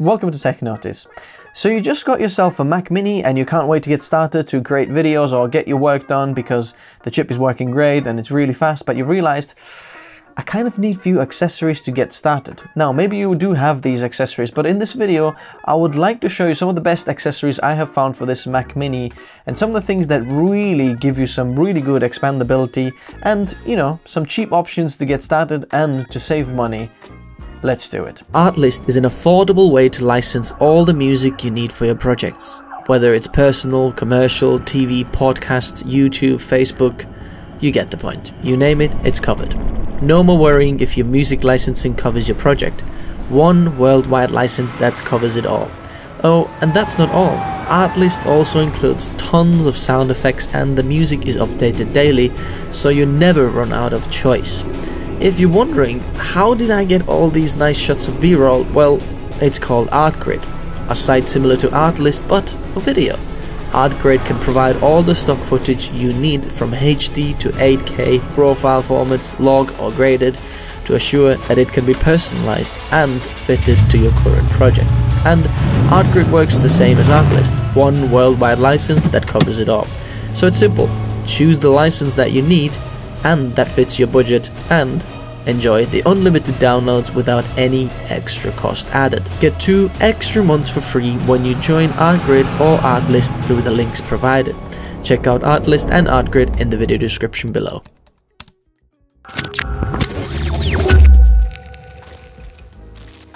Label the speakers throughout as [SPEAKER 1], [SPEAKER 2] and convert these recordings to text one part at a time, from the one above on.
[SPEAKER 1] Welcome to Tech Notice. So you just got yourself a Mac Mini and you can't wait to get started to create videos or get your work done because the chip is working great and it's really fast, but you realized I kind of need few accessories to get started. Now, maybe you do have these accessories, but in this video, I would like to show you some of the best accessories I have found for this Mac Mini and some of the things that really give you some really good expandability and, you know, some cheap options to get started and to save money Let's do it.
[SPEAKER 2] Artlist is an affordable way to license all the music you need for your projects. Whether it's personal, commercial, TV, podcast, YouTube, Facebook, you get the point. You name it, it's covered. No more worrying if your music licensing covers your project. One worldwide license that covers it all. Oh, and that's not all. Artlist also includes tons of sound effects and the music is updated daily, so you never run out of choice. If you're wondering, how did I get all these nice shots of b-roll? Well, it's called ArtGrid, a site similar to Artlist but for video. ArtGrid can provide all the stock footage you need from HD to 8K, profile formats, log or graded, to assure that it can be personalized and fitted to your current project. And ArtGrid works the same as Artlist, one worldwide license that covers it all. So it's simple, choose the license that you need and that fits your budget and enjoy the unlimited downloads without any extra cost added. Get two extra months for free when you join ArtGrid or Artlist through the links provided. Check out Artlist and ArtGrid in the video description below.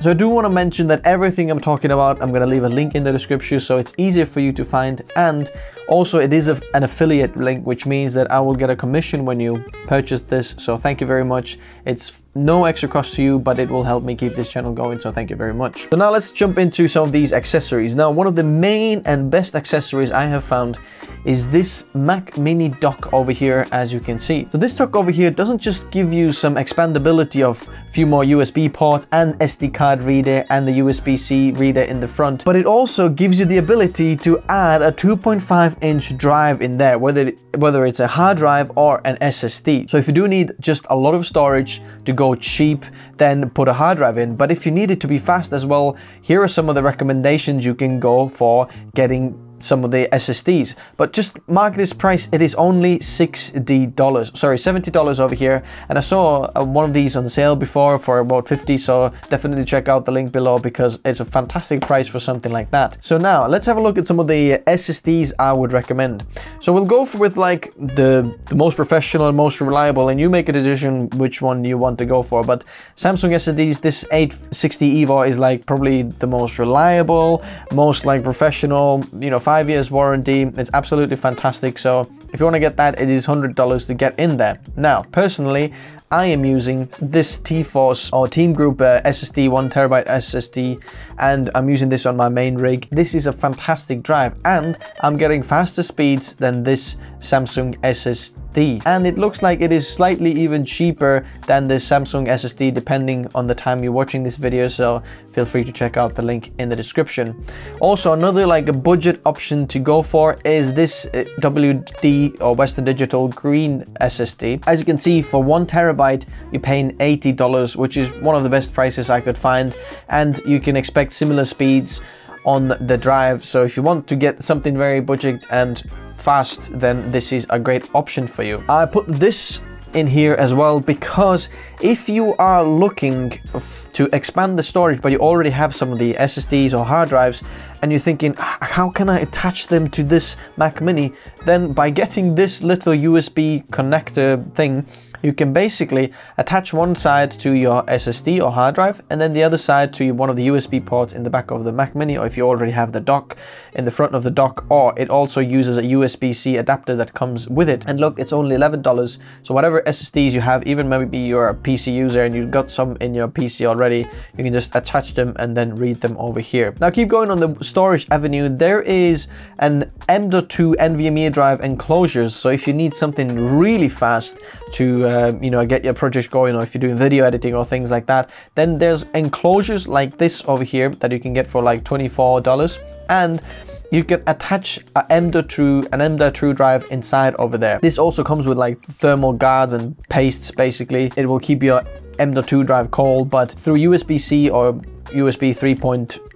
[SPEAKER 1] So I do want to mention that everything I'm talking about, I'm going to leave a link in the description so it's easier for you to find. And also it is a, an affiliate link, which means that I will get a commission when you purchase this. So thank you very much. It's no extra cost to you, but it will help me keep this channel going, so thank you very much. So now let's jump into some of these accessories. Now, one of the main and best accessories I have found is this Mac Mini dock over here, as you can see. So this dock over here doesn't just give you some expandability of a few more USB ports and SD card reader and the USB-C reader in the front, but it also gives you the ability to add a 2.5 inch drive in there, whether, whether it's a hard drive or an SSD. So if you do need just a lot of storage to go cheap, then put a hard drive in. But if you need it to be fast as well, here are some of the recommendations you can go for getting some of the SSDs. But just mark this price, it is only $60, sorry, $70 over here. And I saw uh, one of these on sale before for about 50, so definitely check out the link below because it's a fantastic price for something like that. So now let's have a look at some of the SSDs I would recommend. So we'll go with like the, the most professional and most reliable and you make a decision which one you want to go for. But Samsung SSDs, this 860 EVO is like probably the most reliable, most like professional, you know, five years warranty. It's absolutely fantastic. So if you want to get that, it is $100 to get in there. Now, personally, I am using this T-Force or Team Group uh, SSD, one terabyte SSD, and I'm using this on my main rig. This is a fantastic drive and I'm getting faster speeds than this Samsung SSD. And it looks like it is slightly even cheaper than the Samsung SSD depending on the time you're watching this video. So feel free to check out the link in the description. Also, another like a budget option to go for is this uh, WD or Western Digital Green SSD. As you can see, for one terabyte, you're paying $80, which is one of the best prices I could find. And you can expect similar speeds on the drive. So if you want to get something very budget and fast, then this is a great option for you. I put this in here as well because if you are looking to expand the storage but you already have some of the SSDs or hard drives and you're thinking ah, how can I attach them to this Mac mini? Then by getting this little USB connector thing you can basically attach one side to your SSD or hard drive and then the other side to one of the USB ports in the back of the Mac Mini or if you already have the dock in the front of the dock or it also uses a USB-C adapter that comes with it. And look, it's only $11. So whatever SSDs you have, even maybe you're a PC user and you've got some in your PC already, you can just attach them and then read them over here. Now keep going on the storage avenue. There is an M.2 NVMe drive enclosures. So if you need something really fast to uh, Um, you know, get your project going or if you're doing video editing or things like that, then there's enclosures like this over here that you can get for like $24 and you can attach a M.2, an M.2 drive inside over there. This also comes with like thermal guards and pastes basically. It will keep your M.2 drive cold, but through USB-C or USB 3.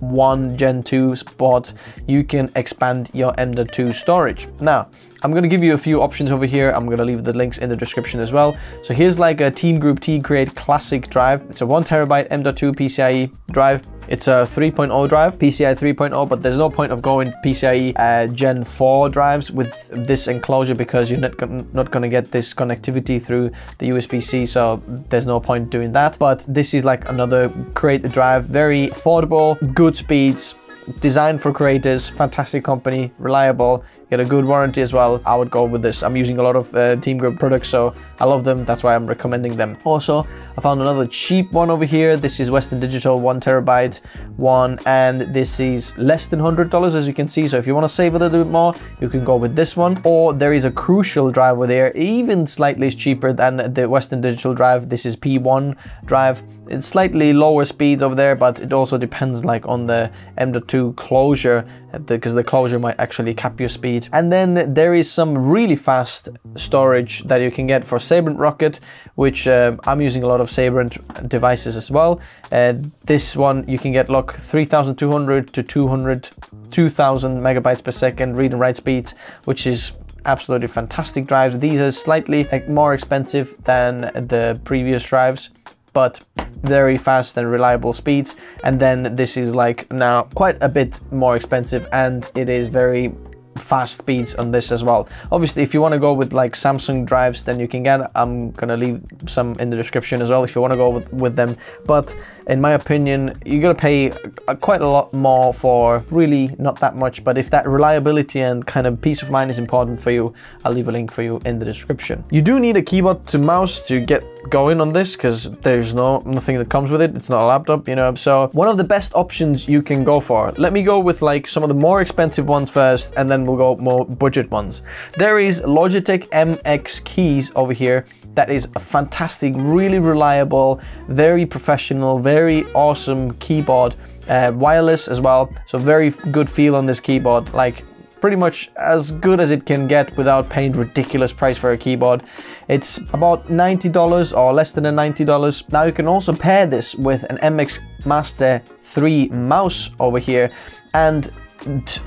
[SPEAKER 1] 1 Gen 2 spot, you can expand your M.2 storage. Now, I'm gonna give you a few options over here. I'm gonna leave the links in the description as well. So here's like a Team Group T Create Classic drive. It's a one terabyte M.2 PCIe drive. It's a 3.0 drive, PCI 3.0, but there's no point of going PCIe uh, Gen 4 drives with this enclosure because you're not, not gonna get this connectivity through the USB-C, so there's no point doing that. But this is like another Create drive, very affordable, good speeds, designed for creators, fantastic company, reliable, get a good warranty as well. I would go with this. I'm using a lot of uh, Team Group products, so I love them. That's why I'm recommending them. Also, I found another cheap one over here. This is Western Digital one terabyte one, and this is less than $100 as you can see. So if you want to save a little bit more, you can go with this one. Or there is a Crucial drive over there, even slightly cheaper than the Western Digital drive. This is P1 drive. It's slightly lower speeds over there, but it also depends like on the M.2 closure because the closure might actually cap your speed. And then there is some really fast storage that you can get for Sabrent Rocket, which uh, I'm using a lot of Sabrent devices as well. Uh, this one you can get look 3200 to 200, 2000 megabytes per second read and write speeds, which is absolutely fantastic drives. These are slightly more expensive than the previous drives, but very fast and reliable speeds. And then this is like now quite a bit more expensive and it is very fast speeds on this as well. Obviously, if you want to go with like Samsung drives, then you can get, I'm going to leave some in the description as well if you want to go with, with them. But in my opinion, you're going to pay uh, quite a lot more for really not that much. But if that reliability and kind of peace of mind is important for you, I'll leave a link for you in the description. You do need a keyboard to mouse to get going on this because there's no nothing that comes with it. It's not a laptop, you know. So one of the best options you can go for. Let me go with like some of the more expensive ones first and then we'll go more budget ones. There is Logitech MX keys over here. That is a fantastic, really reliable, very professional, very awesome keyboard. Uh, wireless as well, so very good feel on this keyboard. Like pretty much as good as it can get without paying ridiculous price for a keyboard. It's about $90 or less than $90. Now you can also pair this with an MX Master 3 mouse over here and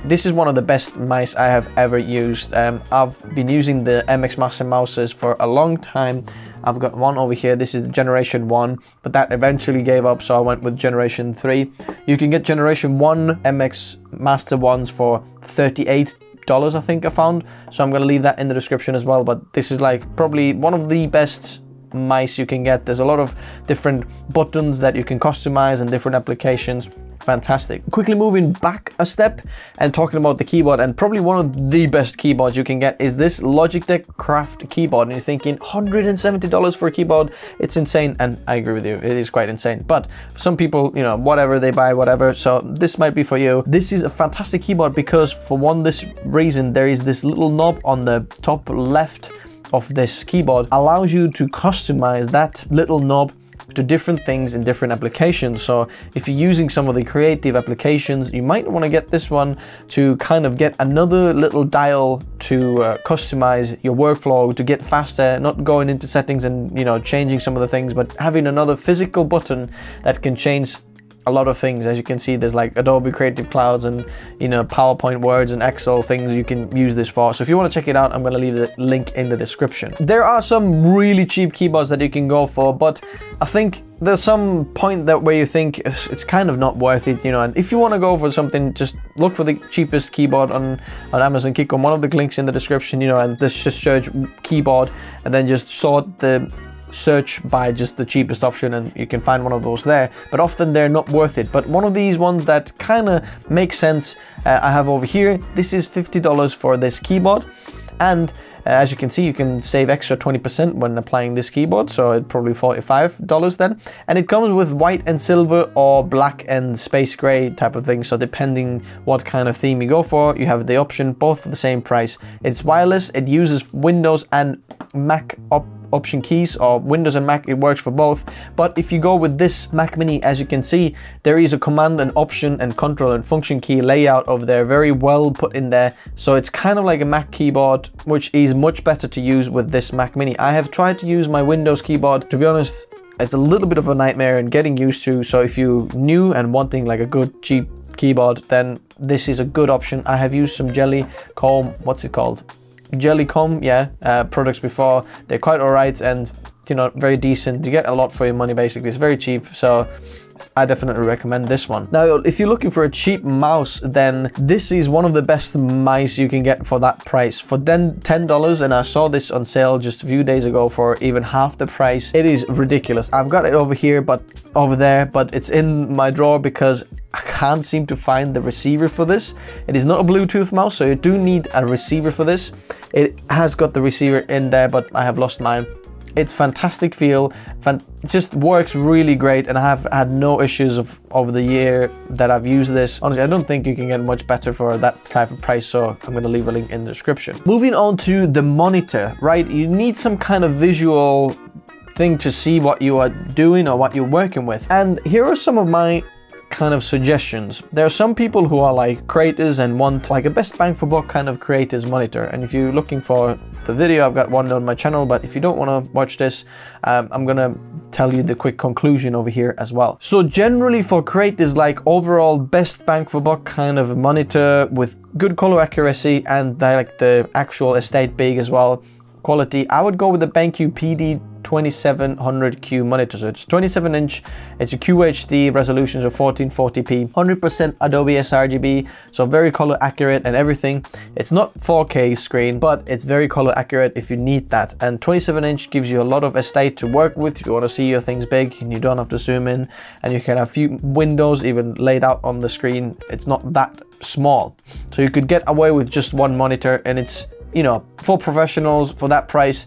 [SPEAKER 1] this is one of the best mice I have ever used. Um, I've been using the MX Master mouses for a long time. I've got one over here. This is generation 1, but that eventually gave up, so I went with generation 3. You can get generation 1 MX Master ones for 38 dollars I think I found so I'm gonna leave that in the description as well but this is like probably one of the best mice you can get there's a lot of different buttons that you can customize and different applications fantastic. Quickly moving back a step and talking about the keyboard and probably one of the best keyboards you can get is this Logitech Craft keyboard and you're thinking $170 for a keyboard, it's insane and I agree with you, it is quite insane. But some people, you know, whatever they buy, whatever, so this might be for you. This is a fantastic keyboard because for one this reason there is this little knob on the top left of this keyboard allows you to customize that little knob to different things in different applications. So if you're using some of the creative applications, you might want to get this one to kind of get another little dial to uh, customize your workflow to get faster, not going into settings and, you know, changing some of the things, but having another physical button that can change a lot of things. As you can see, there's like Adobe Creative Clouds and, you know, PowerPoint, Words and Excel things you can use this for. So if you want to check it out, I'm going to leave the link in the description. There are some really cheap keyboards that you can go for, but I think there's some point that where you think it's kind of not worth it, you know, and if you want to go for something, just look for the cheapest keyboard on, on Amazon on one of the links in the description, you know, and this just search keyboard and then just sort the search by just the cheapest option and you can find one of those there but often they're not worth it but one of these ones that kind of makes sense uh, I have over here this is $50 for this keyboard and uh, as you can see, you can save extra 20% when applying this keyboard, so it's probably $45 then. And it comes with white and silver or black and space gray type of thing, so depending what kind of theme you go for, you have the option, both for the same price. It's wireless, it uses Windows and Mac op option keys or Windows and Mac, it works for both. But if you go with this Mac Mini, as you can see, there is a command and option and control and function key layout over there, very well put in there. So it's kind of like a Mac keyboard, which is much better to use with this Mac Mini. I have tried to use my Windows keyboard. To be honest, it's a little bit of a nightmare and getting used to. So if you new and wanting like a good cheap keyboard, then this is a good option. I have used some Jelly Comb, what's it called? Jelly Comb, yeah, uh, products before. They're quite alright and you know very decent. You get a lot for your money basically. It's very cheap, so I definitely recommend this one. Now, if you're looking for a cheap mouse, then this is one of the best mice you can get for that price. For then $10, and I saw this on sale just a few days ago for even half the price. It is ridiculous. I've got it over here, but over there, but it's in my drawer because I can't seem to find the receiver for this. It is not a Bluetooth mouse, so you do need a receiver for this. It has got the receiver in there, but I have lost mine. It's fantastic feel, fan just works really great and I have had no issues of over the year that I've used this. Honestly, I don't think you can get much better for that type of price, so I'm gonna leave a link in the description. Moving on to the monitor, right? You need some kind of visual thing to see what you are doing or what you're working with. And here are some of my kind of suggestions. There are some people who are like creators and want like a best bang for buck kind of creators monitor. And if you're looking for the video, I've got one on my channel, but if you don't want to watch this, um, I'm gonna tell you the quick conclusion over here as well. So generally for creators like overall best bang for buck kind of monitor with good color accuracy and like the actual estate big as well quality, I would go with the BenQ PD 2700Q monitor. So it's 27 inch, it's a QHD resolutions of 1440p, 100% Adobe sRGB, so very color accurate and everything. It's not 4K screen, but it's very color accurate if you need that. And 27 inch gives you a lot of estate to work with. If you want to see your things big and you don't have to zoom in and you can have a few windows even laid out on the screen. It's not that small. So you could get away with just one monitor and it's you know, for professionals, for that price,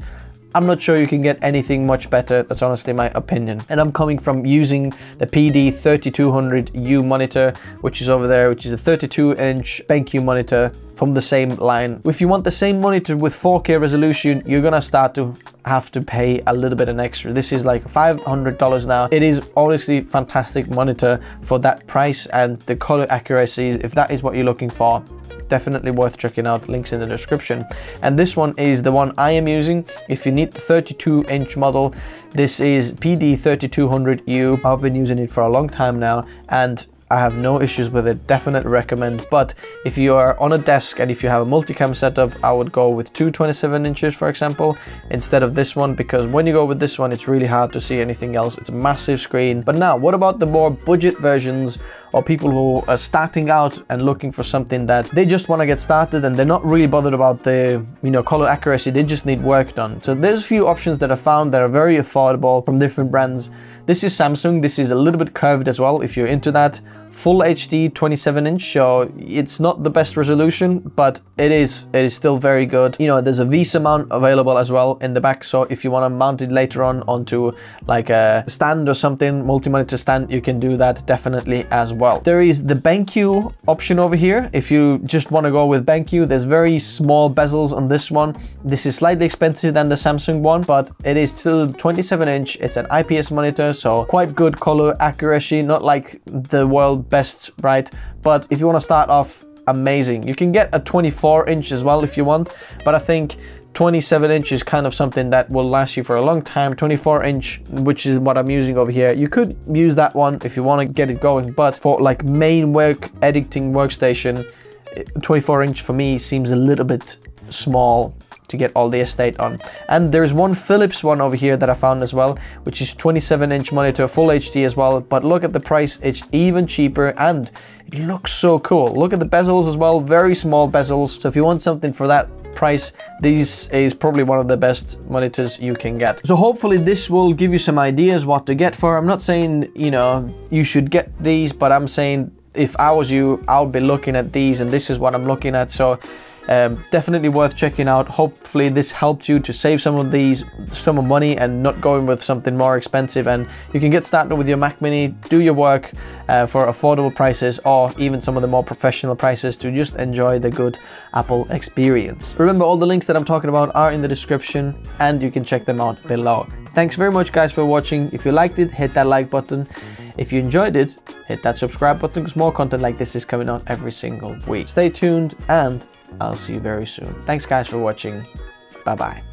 [SPEAKER 1] I'm not sure you can get anything much better. That's honestly my opinion. And I'm coming from using the PD3200U monitor, which is over there, which is a 32 inch BenQ monitor from the same line. If you want the same monitor with 4K resolution, you're gonna start to have to pay a little bit an extra. This is like $500 now. It is honestly fantastic monitor for that price and the color accuracy, if that is what you're looking for, definitely worth checking out links in the description and this one is the one i am using if you need the 32 inch model this is pd3200u i've been using it for a long time now and I have no issues with it, definitely recommend. But if you are on a desk and if you have a multicam setup, I would go with two 27 inches, for example, instead of this one, because when you go with this one, it's really hard to see anything else. It's a massive screen. But now, what about the more budget versions or people who are starting out and looking for something that they just want to get started and they're not really bothered about the, you know, color accuracy. They just need work done. So there's a few options that I found that are very affordable from different brands. This is Samsung. This is a little bit curved as well if you're into that full HD 27 inch so it's not the best resolution but it is it is still very good. You know there's a VESA mount available as well in the back so if you want to mount it later on onto like a stand or something multi-monitor stand you can do that definitely as well. There is the BenQ option over here. If you just want to go with BenQ there's very small bezels on this one. This is slightly expensive than the Samsung one but it is still 27 inch. It's an IPS monitor so quite good color accuracy not like the world best, right? But if you want to start off, amazing. You can get a 24 inch as well if you want, but I think 27 inch is kind of something that will last you for a long time 24 inch which is what i'm using over here you could use that one if you want to get it going but for like main work editing workstation 24 inch for me seems a little bit small to get all the estate on. And there's one Philips one over here that I found as well, which is 27 inch monitor, full HD as well. But look at the price, it's even cheaper and it looks so cool. Look at the bezels as well, very small bezels. So if you want something for that price, this is probably one of the best monitors you can get. So hopefully this will give you some ideas what to get for. I'm not saying, you know, you should get these, but I'm saying if I was you, I would be looking at these and this is what I'm looking at. So um, definitely worth checking out. Hopefully this helped you to save some of these, some of money and not going with something more expensive. And you can get started with your Mac Mini, do your work uh, for affordable prices or even some of the more professional prices to just enjoy the good Apple experience. Remember all the links that I'm talking about are in the description and you can check them out below. Thanks very much guys for watching. If you liked it, hit that like button. If you enjoyed it, hit that subscribe button because more content like this is coming out every single week. Stay tuned and I'll see you very soon. Thanks guys for watching. Bye bye.